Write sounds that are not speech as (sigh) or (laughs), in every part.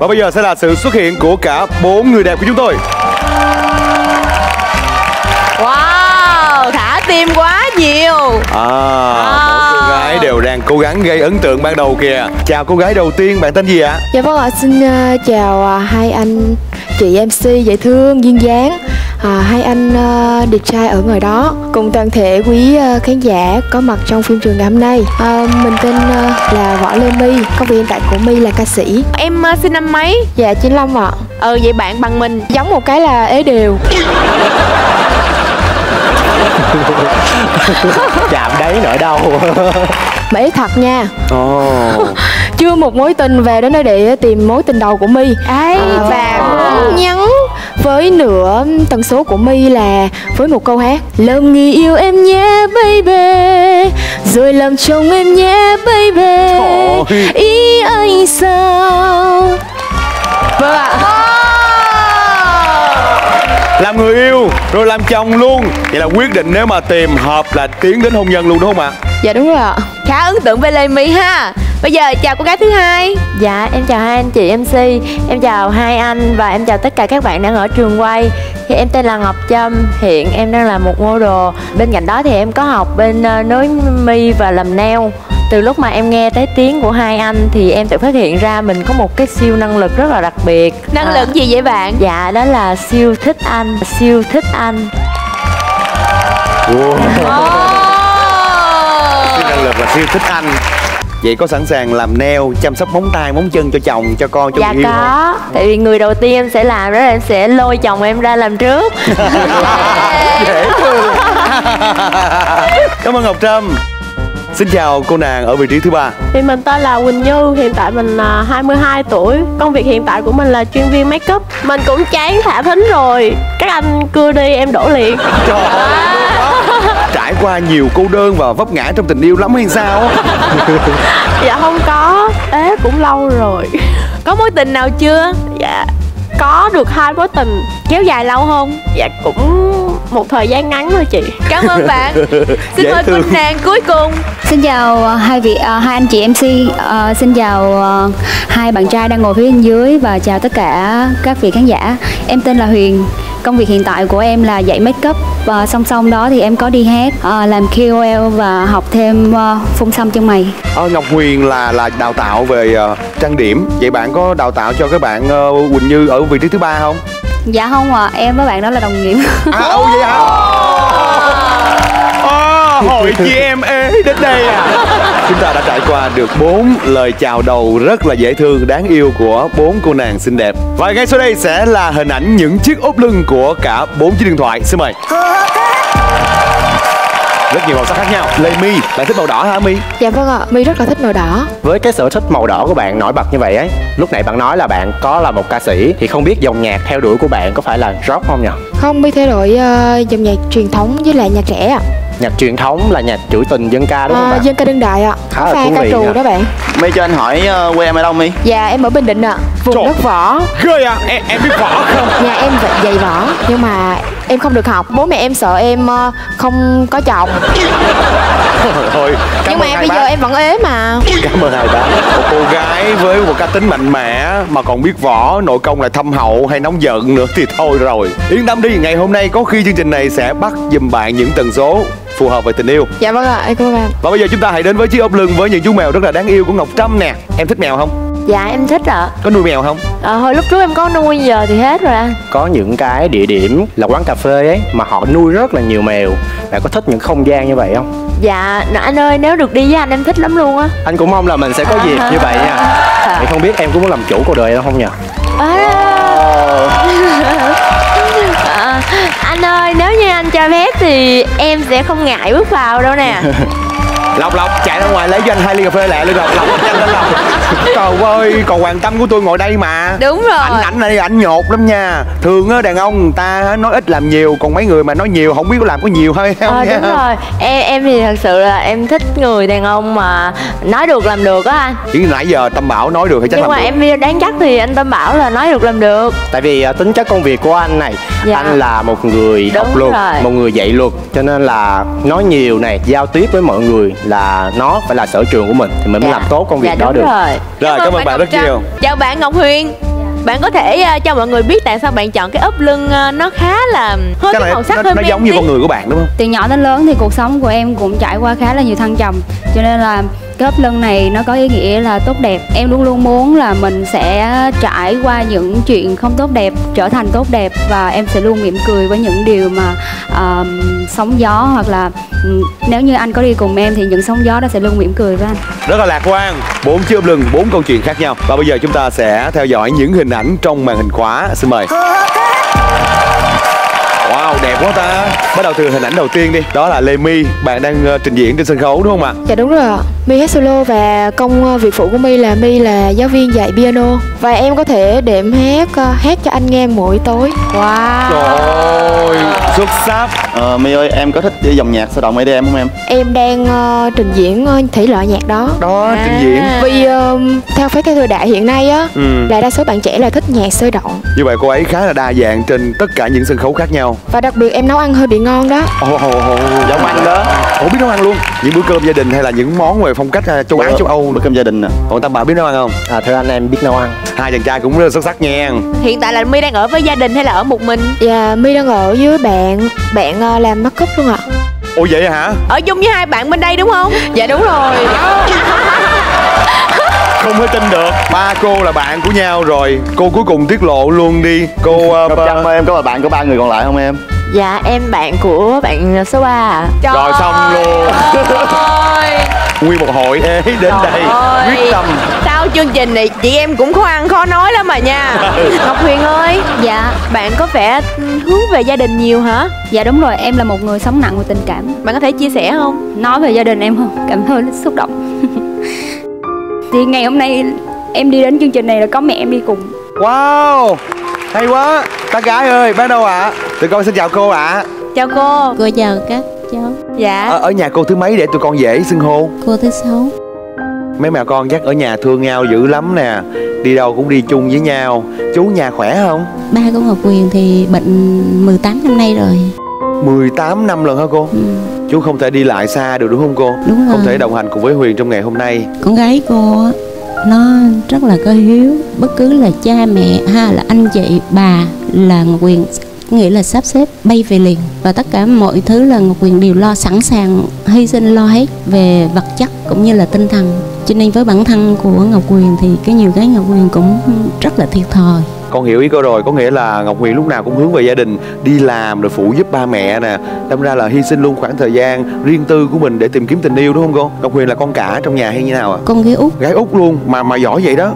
Và bây giờ sẽ là sự xuất hiện của cả bốn người đẹp của chúng tôi. Wow, thả tim quá nhiều. À, mỗi cô gái đều đang cố gắng gây ấn tượng ban đầu kìa. Chào cô gái đầu tiên, bạn tên gì ạ? Dạ vâng ạ, xin uh, chào uh, hai anh chị MC dễ thương, duyên dáng à, Hai anh uh, đẹp trai ở ngoài đó. Cùng toàn thể quý uh, khán giả có mặt trong phim trường ngày hôm nay. À, Mình tên uh, là Võ Lê My, công việc hiện tại của My là ca sĩ. Em uh, sinh năm mấy? Dạ 95 ạ. Ừ vậy bạn bằng mình. Giống một cái là ế đều. (laughs) Chạm đấy nổi đâu (laughs) Mà ế thật nha. Ồ. (laughs) Chưa một mối tình về đến đây để tìm mối tình đầu của My. Ấy à, và và nhắn với nửa tần số của My là với một câu hát Lòng người yêu em nhé baby. Rồi làm chồng em nhé baby. Trời. Ý anh sao? Vâng ạ. Làm người yêu, rồi làm chồng luôn. Vậy là quyết định nếu mà tìm hợp là tiến đến hôn nhân luôn đúng không ạ? Dạ đúng rồi ạ. Khá ấn tượng với Lê My ha. Bây giờ chào cô gái thứ hai. Dạ em chào hai anh chị MC Em chào hai anh và em chào tất cả các bạn đang ở trường quay. Thì em tên là Ngọc Trâm. Hiện em đang là một model. Bên cạnh đó thì em có học bên uh, nối mi và làm nail. Từ lúc mà em nghe tới tiếng của hai anh thì em tự phát hiện ra mình có một cái siêu năng lực rất là đặc biệt. Năng À, lực gì vậy bạn? dạ đó là siêu thích anh. Siêu thích anh. Wow. Oh. Lực là siêu thích anh. Vậy có sẵn sàng làm nail, chăm sóc móng tay, móng chân cho chồng, cho con, cho dạ người yêu không? có tại vì người đầu tiên em sẽ làm đó là em sẽ lôi chồng em ra làm trước. (laughs) Dễ thương. Cảm ơn Ngọc Trâm. Xin chào cô nàng ở vị trí thứ ba. Thì mình tên là Quỳnh Như, hiện tại mình là 22 tuổi. Công việc hiện tại của mình là chuyên viên make up. Mình cũng chán thả thính rồi. Các anh cưa đi em đổ liền. Trời ơi qua nhiều cô đơn và vấp ngã trong tình yêu lắm hay sao á? (laughs) Dạ không có, ế cũng lâu rồi Có mối tình nào chưa? Dạ có được hai mối tình Kéo dài lâu không? Dạ cũng một thời gian ngắn thôi chị Cảm ơn (laughs) bạn Xin Dễ mời thương. Quỳnh nàng cuối cùng Xin chào ờ, hai vị ờ, hai anh chị MC Ờ, xin chào ờ, hai bạn trai đang ngồi phía bên dưới và chào tất cả các vị khán giả. Em tên là Huyền. Công việc hiện tại của em là dạy make up và song song đó thì em có đi hát, ờ, làm KOL và học thêm ờ, phun xăm chân mày. Ờ, Ngọc Huyền là là đào tạo về trang điểm Vậy bạn có đào tạo cho các bạn Quỳnh Như ở vị trí thứ ba không? Dạ không ạ, em với bạn đó là đồng nghiệp. À ồ vậy hả? (laughs) Hội chị em ế đến đây à? (laughs) Chúng ta đã trải qua được bốn lời chào đầu rất là dễ thương, đáng yêu của bốn cô nàng xinh đẹp. Và ngay sau đây sẽ là hình ảnh những chiếc ốp lưng của cả bốn chiếc điện thoại. Xin mời. Rất nhiều màu sắc khác nhau. Lê My, bạn thích màu đỏ hả My? Dạ vâng ạ, My rất là thích màu đỏ. Với cái sở thích màu đỏ của bạn nổi bật như vậy ấy lúc nãy bạn nói là bạn có là một ca sĩ thì không biết dòng nhạc theo đuổi của bạn có phải là rock không nhỉ? Không, My thay đổi ờ, dòng nhạc truyền thống với lại nhạc trẻ ạ nhạc truyền thống là nhạc trữ tình dân ca đúng không à, bạn Dân ca đương đại ạ Khá là thú ca vị trù nha. đó bạn My cho anh hỏi ờ, quê em ở đâu My? Dạ em ở Bình Định ạ Vùng Trời. đất võ Ghê à, em, em biết võ không? Nhà em dạy- dạy võ Nhưng mà em không được học Bố mẹ em sợ em ờ, không có chồng (laughs) Thôi, Nhưng mà hai bây bác. giờ em vẫn ế mà Cảm ơn hai bác Một cô gái với một cá tính mạnh mẽ Mà còn biết võ, nội công lại thâm hậu hay nóng giận nữa thì thôi rồi Yên tâm đi, ngày hôm nay có khi chương trình này sẽ bắt giùm bạn những tần số phù hợp với tình yêu. Dạ vâng ạ, em cảm ơn anh Và bây giờ chúng ta hãy đến với chiếc ốp lưng với những chú mèo rất là đáng yêu của Ngọc Trâm nè. Em thích mèo không? dạ em thích ạ. Có nuôi mèo không? à, hồi lúc trước em có nuôi giờ thì hết rồi anh. Có những cái địa điểm là quán cà phê ấy mà họ nuôi rất là nhiều mèo. Bạn có thích những không gian như vậy không? Dạ anh ơi nếu được đi với anh em thích lắm luôn á. Anh cũng mong là mình sẽ có dịp như vậy nha. (laughs) Vậy không biết em có muốn làm chủ cuộc đời em không nhỉ ơi, nếu như anh cho phép thì em sẽ không ngại bước vào đâu nè. (laughs) Lộc Lộc, chạy ra ngoài, lấy cho anh hai ly cà phê lẹ lên Lộc Lộc, nhanh lên, Lộc ơi còn quan tâm của tôi ngồi đây mà. Đúng rồi. Ảnh ảnh này ảnh nhột lắm nha. Thường á đàn ông người ta nói ít làm nhiều Còn mấy người mà nói nhiều không biết có làm có nhiều hay không ờ nha. đúng rồi. Em em thì thật sự là em thích người đàn ông mà nói được làm được á anh. Chỉ nãy giờ Tâm Bảo nói được thì chắc nhưng mà được em đáng chắc thì anh tâm bảo là nói được làm được. Tại vì à, tính chất công việc của anh này Dạ. anh là một người Đúng học luật rồi. một người dạy luật cho nên là nói nhiều này giao tiếp với mọi người là nó phải là sở trường của mình thì mình mới Dạ. làm tốt công việc dạ đó đúng được. rồi. Rồi cảm ơn bạn rất Trâm. nhiều Chào bạn Ngọc Huyền Bạn có thể ờ, cho mọi người biết tại sao bạn chọn cái ốp lưng ờ, nó khá là hơi cái màu sắc nó, hơi nó giống như con người của bạn đúng không? từ nhỏ đến lớn thì cuộc sống của em cũng trải qua khá là nhiều thăng trầm cho nên là ốp lưng này nó có ý nghĩa là tốt đẹp. Em luôn luôn muốn là mình sẽ trải qua những chuyện không tốt đẹp trở thành tốt đẹp và em sẽ luôn mỉm cười với những điều mà ờm, sóng gió hoặc là ừm, nếu như anh có đi cùng em thì những sóng gió đó sẽ luôn mỉm cười với anh. Rất là lạc quan. Bốn chiếc ốp lưng, bốn câu chuyện khác nhau. Và bây giờ chúng ta sẽ theo dõi những hình ảnh trong màn hình khóa. Xin mời đẹp quá ta Bắt đầu từ hình ảnh đầu tiên đi Đó là Lê My Bạn đang ờ, trình diễn trên sân khấu đúng không ạ? Dạ đúng rồi ạ. My hát solo và công ờ, việc phụ của My là My là giáo viên dạy piano và em có thể đệm hát ờ, hát cho anh nghe mỗi tối. Wow Trời ơi, xuất sắc Ờ, My ơi, em có thích dòng nhạc sôi động EDM không em? Em đang ờ, trình diễn ờ, thể loại nhạc đó. Đó, trình diễn Vì ờ, theo phái theo thời đại hiện nay á ừ. là đa số bạn trẻ là thích nhạc sôi động Như vậy cô ấy khá là đa dạng trên tất cả những sân khấu khác nhau và đặc biệt em nấu ăn hơi bị ngon đó. Ồ, ồ, ồ, Giống anh đó. Ủa biết nấu ăn luôn. Những bữa cơm gia đình hay là những món về phong cách à, châu Á, châu Âu? Bữa cơm gia đình nè. Còn Tâm Bảo biết nấu ăn không? à, thưa anh em biết nấu ăn. Hai chàng trai cũng rất là xuất sắc nha. Hiện tại là My đang ở với gia đình hay là ở một mình? Và My đang ở với bạn, bạn ờ, làm make up luôn ạ. Ủa vậy hả? Ở chung với hai bạn bên đây đúng không? Dạ đúng rồi. (laughs) Không thể tin được. Ba cô là bạn của nhau rồi. Cô cuối cùng tiết lộ luôn đi. Cô uh, em có là bạn của ba người còn lại không em? Dạ em bạn của bạn số 3 ạ. Rồi xong luôn. Ôi Nguyên một hội ế đến Trời đây. ơi. Quyết tâm. Sau chương trình này chị em cũng khó ăn khó nói lắm mà nha. Ngọc Huyền ơi. Dạ. Bạn có vẻ hướng về gia đình nhiều hả? Dạ đúng rồi. Em là một người sống nặng về tình cảm. Bạn có thể chia sẻ không? Nói về gia đình em không? Cảm thấy xúc động. (laughs) Thì ngày hôm nay em đi đến chương trình này là có mẹ em đi cùng. Wow. Hay quá. Bác gái ơi bác đâu ạ Tụi con xin chào cô ạ. Chào cô. Cô chào các cháu. Dạ. Ở, ở nhà cô thứ mấy để tụi con dễ xưng hô? Cô thứ sáu. Mấy mẹ con chắc ở nhà thương nhau dữ lắm nè. Đi đâu cũng đi chung với nhau. Chú nhà khỏe không? Ba của Ngọc Quyền thì bệnh 18 năm nay rồi. 18 năm lần hả cô? ừ, Chú không thể đi lại xa được đúng không cô? Đúng rồi. Không thể đồng hành cùng với Huyền trong ngày hôm nay. Con gái cô á, nó rất là có hiếu. Bất cứ là cha mẹ hay là anh chị bà là Ngọc Quyền nghĩa là sắp xếp bay về liền. Và tất cả mọi thứ là Ngọc Quyền đều lo sẵn sàng hy sinh lo hết về vật chất cũng như là tinh thần. Cho nên với bản thân của Ngọc Quyền thì cái nhiều cái Ngọc Quyền cũng rất là thiệt thòi. Con hiểu ý cô rồi. Có nghĩa là Ngọc Huyền lúc nào cũng hướng về gia đình Đi làm rồi phụ giúp ba mẹ nè. Đâm ra là hy sinh luôn khoảng thời gian riêng tư của mình Để tìm kiếm tình yêu đúng không cô? Ngọc Huyền là con cả trong nhà hay như nào ạ? con gái út. Gái út luôn mà mà giỏi vậy đó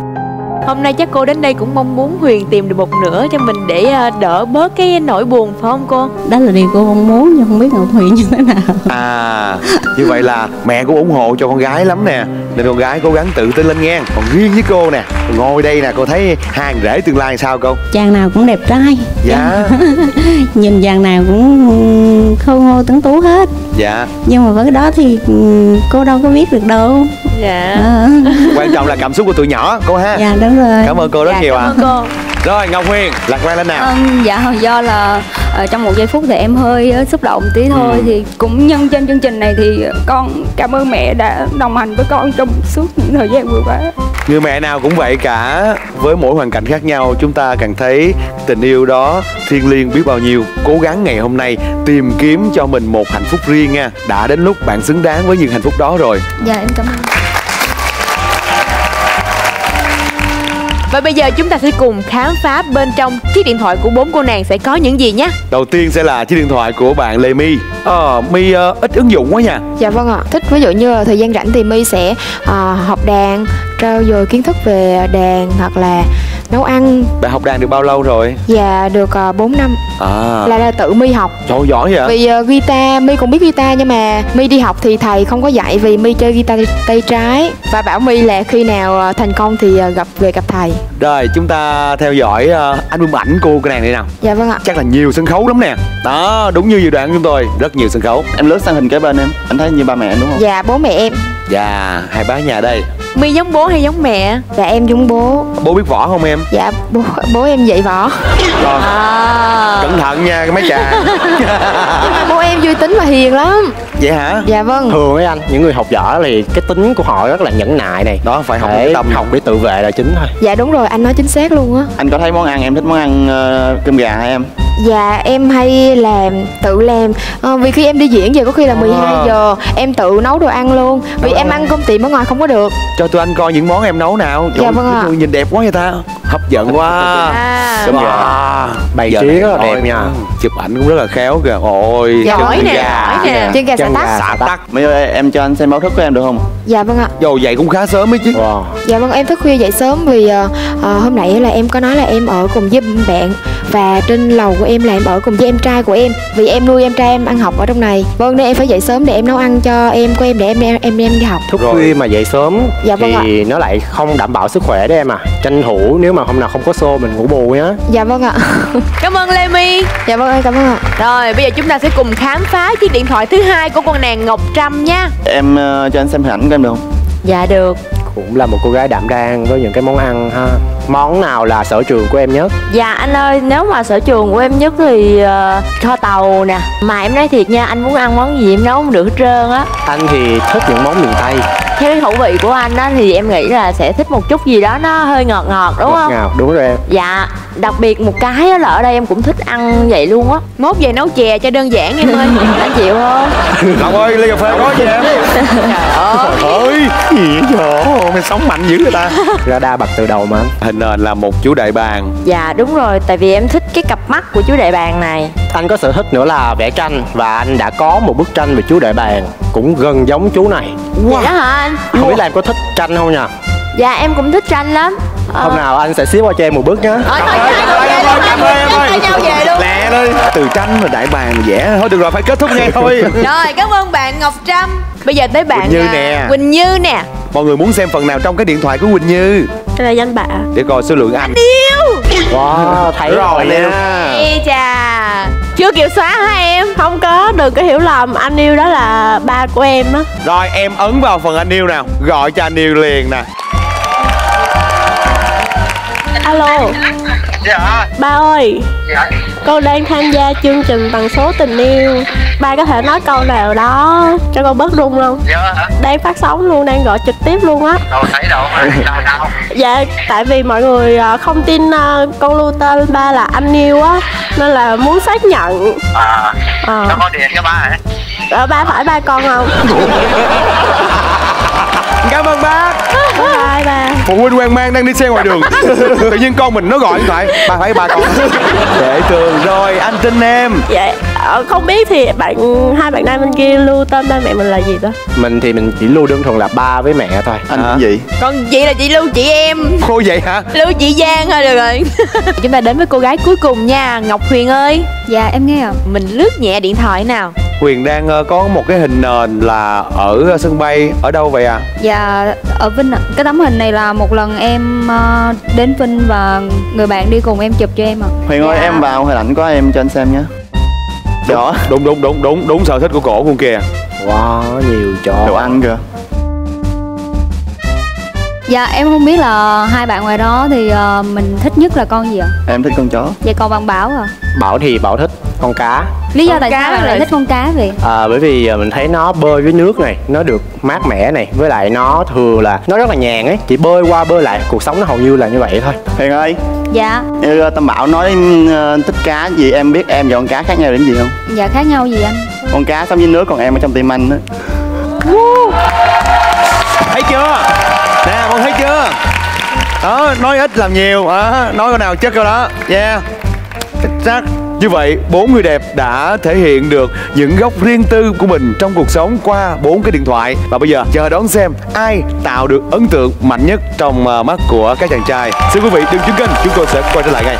Hôm nay chắc cô đến đây cũng mong muốn Huyền tìm được một nửa cho mình để ờ, đỡ bớt cái nỗi buồn phải không cô? đó là điều cô mong muốn nhưng không biết Ngọc Huyền như thế nào. À như vậy là mẹ cũng ủng hộ cho con gái lắm nè. Nên con gái cố gắng tự tin lên nghe. Còn riêng với cô nè Ngồi đây nè cô thấy hàng rể tương lai sao cô? chàng nào cũng đẹp trai. Dạ. (laughs) Nhìn chàng nào cũng khâu ngô tuấn tú hết. Dạ. Nhưng mà với cái đó thì ừ, cô đâu có biết được đâu Dạ. Ờ, Quan trọng là cảm xúc của tụi nhỏ cô ha. Dạ đúng rồi. Cảm ơn cô rất Dạ, nhiều cảm ạ. ơn cô. Rồi Ngọc Huyền lạc quan lên nào. Ừm, dạ do là ờ, trong một giây phút thì em hơi ờ, xúc động tí thôi. Ừ. thì cũng nhân trên chương trình này thì con cảm ơn mẹ đã đồng hành với con trong suốt những thời gian vừa qua. Người mẹ nào cũng vậy cả. Với mỗi hoàn cảnh khác nhau Chúng ta càng thấy tình yêu đó thiêng liêng biết bao nhiêu. Cố gắng ngày hôm nay Tìm kiếm cho mình một hạnh phúc riêng nha. Đã đến lúc bạn xứng đáng với những hạnh phúc đó rồi. Dạ em cảm ơn Và bây giờ chúng ta sẽ cùng khám phá bên trong chiếc điện thoại của bốn cô nàng sẽ có những gì nhé. Đầu tiên sẽ là chiếc điện thoại của bạn Lê My. Ờ, My ờ, ít ứng dụng quá nha. Dạ vâng ạ. Thích ví dụ như là thời gian rảnh thì My sẽ ờ, học đàn, trao dồi kiến thức về đàn hoặc là nấu ăn Bạn học đàn được bao lâu rồi? và được uh, 4 năm À, là, là tự My học. trời giỏi vậy Vì uh, guitar My cũng biết guitar nhưng mà My đi học thì thầy không có dạy vì My chơi guitar tay, trái và bảo My là khi nào ờ, thành công thì ờ, gặp về gặp thầy. Rồi chúng ta theo dõi uh, album ảnh của cô nàng này nào Dạ vâng ạ. Chắc là nhiều sân khấu lắm nè Đó, đúng như dự đoán của chúng tôi Rất nhiều sân khấu Em lướt sang hình kế bên em Anh thấy như ba mẹ em đúng không? Dạ bố mẹ em. Dạ, hai bá nhà đây My giống bố hay giống mẹ? Dạ em giống bố. Bố biết võ không em? Dạ bố, bố em dạy võ. Rồi À. cẩn thận nha cái mấy trà (laughs) Bố em vui tính và hiền lắm. Vậy hả? Dạ vâng. Thường ấy anh những người học võ thì cái tính của họ rất là nhẫn nại này. Đó phải học để cái tâm. học để tự vệ là chính thôi. Dạ đúng rồi anh nói chính xác luôn á. Anh có thấy món ăn em thích món ăn ờ, cơm gà hả em? Dạ em hay làm tự làm. Ờ, Vì khi em đi diễn về có khi là 12 À. giờ Em tự nấu đồ ăn luôn. Vì em ăn cơm tiệm ở ngoài không có được cho tụi anh coi những món em nấu nào Dạ vâng ạ. nhìn đẹp quá vậy ta hấp dẫn quá. À. Cơm gà. bày trí rất là đẹp nha. Chụp ảnh cũng rất là khéo kìa. Ôi Dạ, chân hỏi nè, nè. Chân gà xả tắc gà xả tắc. Mấy ơi em cho anh xem báo thức của em được không? Dạ vâng ạ. Dù vậy cũng khá sớm ấy chứ. Wow. Dạ vâng em thức khuya dậy sớm vì ờ, hôm nãy là em có nói là em ở cùng với bạn Và trên lầu của em là em ở cùng với em trai của em. Vì em nuôi em trai em ăn học ở trong này. Vâng nên em phải dậy sớm để em nấu ăn cho em của em để em em em, em đi học. Thức Rồi. khuya mà dậy sớm Dạ vâng thì nó lại không đảm bảo sức khỏe đấy em à. Tranh thủ nếu mà hôm nào không có show mình ngủ bù nhá. Dạ vâng ạ. (laughs) Cảm ơn Lê My. Dạ vâng em cảm ơn ạ. Rồi bây giờ chúng ta sẽ cùng khám phá chiếc điện thoại thứ hai của con nàng Ngọc Trâm nha. Em ờ, cho anh xem hình ảnh của em được không? Dạ được. Cũng là một cô gái đảm đang với những cái món ăn ha. Món nào là sở trường của em nhất? Dạ anh ơi, nếu mà sở trường của em nhất thì uh, kho tàu nè. Mà em nói thiệt nha, anh muốn ăn món gì em nấu không được hết trơn á. Anh thì thích những món miền tây Theo cái khẩu vị của anh á thì em nghĩ là sẽ thích một chút gì đó nó hơi ngọt ngọt đúng ngọt không? ngào đúng rồi em. Dạ, đặc biệt một cái á là ở đây em cũng thích ăn vậy luôn á. Mốt về nấu chè cho đơn giản em ơi. (laughs) Anh chịu không? Ngọc ơi ly cà phê có gì em? Trời ơi. Gì vậy? Mày sống mạnh dữ người ta. Ra đa bật từ đầu mà. Anh hình nền là một chú đại bàng Dạ đúng rồi, tại vì em thích cái cặp mắt của chú đại bàng này. Anh có sở thích nữa là vẽ tranh và anh đã có một bức tranh về chú đại bàng cũng gần giống chú này. Vậy đó hả anh? không biết là em có thích tranh không nha? Dạ em cũng thích tranh lắm Ờ, hôm nào anh sẽ xếp qua cho em một bức nhá. Em ơi, lẹ lên. Từ tranh mà đại bàng vẽ thôi được rồi phải kết thúc ngay (laughs) thôi. Rồi cảm ơn bạn Ngọc Trâm. Bây giờ tới bạn Quỳnh Như à, nè. Quỳnh Như nè. mọi người muốn xem phần nào trong cái điện thoại của quỳnh như? Đây là danh bạ. Để coi số lượng anh. Wow thấy rồi nha. Ê chà. Chưa kịp xóa hả em? Không có, đừng có hiểu lầm. Anh yêu đó là ba của em á. Rồi em ấn vào phần anh yêu nào. Gọi cho anh yêu liền nè Alo. Ba ơi. Con đang tham gia chương trình tần số tình yêu. Ba có thể nói câu nào đó Cho con bớt run không? Đang phát sóng luôn, đang gọi trực tiếp luôn á. Đâu thấy đâu đâu đâu. Dạ, tại vì mọi người à, không tin à, con lưu tên ba là anh yêu á Nên là muốn xác nhận. À. Ờ, nó có điện cho ba hả? Ờ, ba phải ba con không? (laughs) cảm ơn bác Bye ba phụ huynh hoang mang đang đi xe ngoài đường. (laughs) Tự nhiên con mình nó gọi điện thoại. Ba phải ba con. Dễ thương rồi anh tin em. Dạ, ờ, không biết thì bạn hai bạn nam bên kia lưu tên ba mẹ mình là gì đó mình thì mình chỉ lưu đơn thuần là ba với mẹ thôi. Anh cũng vậy Còn chị là chị Lưu chị em. khô vậy hả? Lưu chị Giang thôi được rồi. (laughs) Chúng ta đến với cô gái cuối cùng nha. Ngọc Huyền ơi, Dạ em nghe ạ. Mình lướt nhẹ điện thoại nào. Huyền đang ờ, có một cái hình nền là ở ờ, sân bay. Ở đâu vậy à Dạ ở Vinh ạ. Cái tấm hình này là một lần em ờ, đến Vinh và người bạn đi cùng em chụp cho em ạ. Huyền ơi Dạ. em vào hình ảnh của em cho anh xem nhé. Đó. đúng đúng đúng đúng đúng sở thích của cổ luôn kìa. Wow nhiều cho đồ ăn kìa. Dạ em không biết là hai bạn ngoài đó thì ờ, mình thích nhất là con gì ạ? Em thích con chó. Vậy còn bạn Bảo à? Bảo thì bảo thích con cá. Lý do Con tại cá sao bạn lại thích con cá vậy? À, bởi vì à, mình thấy nó bơi với nước này nó được mát mẻ này với lại nó thường là nó rất là nhàn ấy chỉ bơi qua bơi lại cuộc sống nó hầu như là như vậy thôi. Huyền ơi. Dạ. Em, Tâm Bảo nói ờ, thích cá gì em biết em và con cá khác nhau đến gì không? Dạ khác nhau gì anh? Con cá sống dưới nước còn em ở trong tim anh đó thấy chưa? Nè con thấy chưa? Đó nói ít làm nhiều đó, nói câu nào chất câu đó. Yeah. Chính xác như vậy, bốn người đẹp đã thể hiện được những góc riêng tư của mình trong cuộc sống qua bốn cái điện thoại. Và bây giờ, chờ đón xem ai tạo được ấn tượng mạnh nhất trong ờ, mắt của các chàng trai. Xin quý vị đừng chứng kênh, chúng tôi sẽ quay trở lại ngay.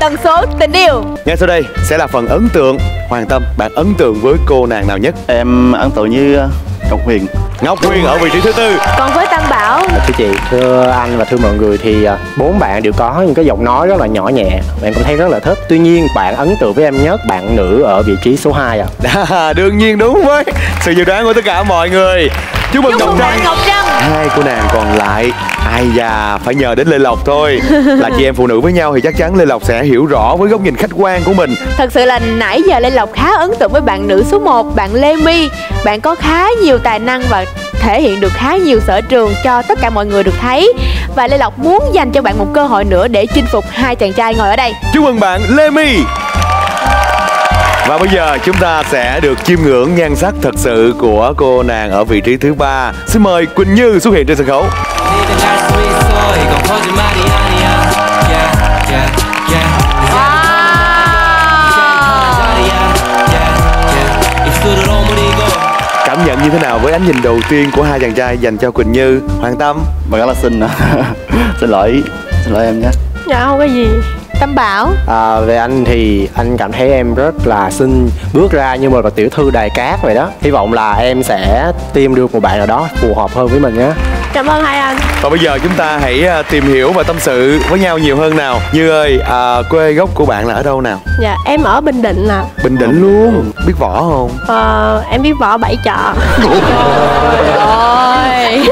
Tần số tình yêu. Ngay sau đây sẽ là phần ấn tượng. Hoàng Tâm, bạn ấn tượng với cô nàng nào nhất? Em ấn tượng như Ngọc Huyền. Ngọc Huyền ở vị trí thứ tư. Còn với Tăng thưa chị thưa anh và thưa mọi người thì à, bốn bạn đều có những cái giọng nói rất là nhỏ nhẹ. Và em cũng thấy rất là thích. Tuy nhiên bạn ấn tượng với em nhất bạn nữ ở vị trí số 2 (laughs) à Đương nhiên đúng với sự dự đoán của tất cả mọi người. Chúc mừng Chúc Ngọc Trâm Ngọc Trâm Hai cô nàng còn lại Ai da, phải nhờ đến Lê Lộc thôi. Là chị em phụ nữ với nhau thì chắc chắn Lê Lộc sẽ hiểu rõ với góc nhìn khách quan của mình. Thật sự là nãy giờ Lê Lộc khá ấn tượng với bạn nữ số 1 Bạn Lê My. Bạn có khá nhiều tài năng và thể hiện được khá nhiều sở trường cho tất cả mọi người được thấy Và Lê Lộc muốn dành cho bạn một cơ hội nữa để chinh phục hai chàng trai ngồi ở đây Chúc mừng bạn Lê My và bây giờ chúng ta sẽ được chiêm ngưỡng nhan sắc thật sự của cô nàng ở vị trí thứ ba. Xin mời Quỳnh Như xuất hiện trên sân khấu. Như thế nào với ánh nhìn đầu tiên của hai chàng trai dành cho Quỳnh Như, Hoàng Tâm? Bạn rất là xinh à. (laughs) Xin lỗi Xin lỗi em nhé. Dạ không có gì. Tâm Bảo. À, về anh thì anh cảm thấy em rất là xinh bước ra như một tiểu thư đài cát vậy đó. Hy vọng là em sẽ tìm được một bạn nào đó phù hợp hơn với mình nhé cảm ơn hai anh Và bây giờ chúng ta hãy à, tìm hiểu và tâm sự với nhau nhiều hơn nào. Như ơi, à, quê gốc của bạn là ở đâu nào? dạ em ở bình định nè Bình Định luôn. Biết võ không? ờ, em biết võ bảy chợ Rồi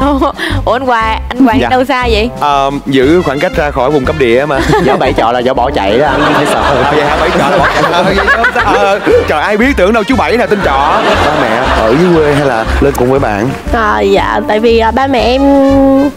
(laughs) Ủa anh Hoàng, anh Hoàng Dạ. đâu xa vậy? À, giữ khoảng cách ra khỏi vùng cấm địa mà. (laughs) gió bảy chợ là gió bỏ chạy đó anh phải sợ À, vậy hả? Bảy trọ là bỏ chạy. Vậy đó. À, trời ai biết tưởng đâu chú Bảy là tên trọ. Ba mẹ ở dưới quê hay là lên cùng với bạn? à, dạ tại vì à, ba mẹ em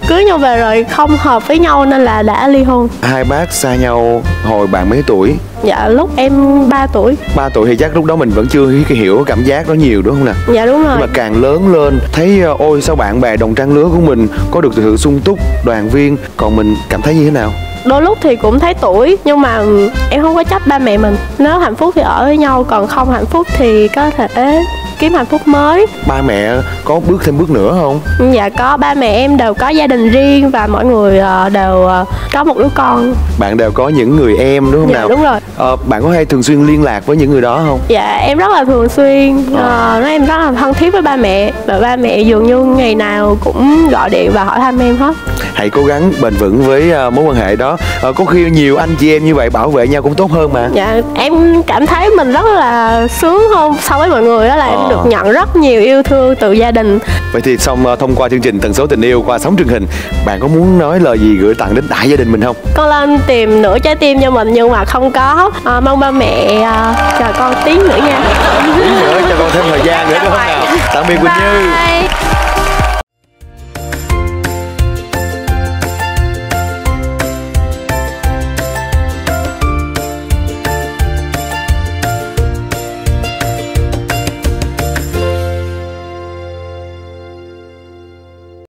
cưới nhau về rồi không hợp với nhau nên là đã ly hôn. Hai bác xa nhau hồi bạn mấy tuổi? dạ lúc em 3 tuổi. Ba tuổi thì chắc lúc đó mình vẫn chưa hiểu cảm giác đó nhiều đúng không nè? dạ đúng rồi. Nhưng mà càng lớn lên thấy ờ, ôi sao bạn bè đồng trang lứa của mình có được sự sung túc đoàn viên còn mình cảm thấy như thế nào? Đôi lúc thì cũng thấy tuổi nhưng mà em không có trách ba mẹ mình. Nếu hạnh phúc thì ở với nhau còn không hạnh phúc thì có thể kiếm hạnh phúc mới. Ba mẹ có bước thêm bước nữa không? Dạ có. Ba mẹ em đều có gia đình riêng và mọi người ờ, đều ờ, có một đứa con. Bạn đều có những người em đúng không dạ nào? đúng rồi. Ờ, bạn có hay thường xuyên liên lạc với những người đó không? Dạ em rất là thường xuyên. Ờ, nói em rất là thân thiết với ba mẹ và ba mẹ dường như ngày nào cũng gọi điện và hỏi thăm em hết. Hãy cố gắng bền vững với mối quan hệ đó. Ờ, có khi nhiều anh chị em như vậy bảo vệ nhau cũng tốt hơn mà. Dạ em cảm thấy mình rất là sướng hơn so với mọi người đó là em Ờ. được nhận rất nhiều yêu thương từ gia đình. Vậy thì xong ờ, thông qua chương trình tần số tình yêu qua sóng truyền hình bạn có muốn nói lời gì gửi tặng đến đại gia đình mình không? Con lên tìm nửa trái tim cho mình nhưng mà không có. À, mong ba mẹ à, chờ con tí nữa nha. Tí nữa cho con thêm thời gian nữa đúng không nào? Tạm biệt quỳnh như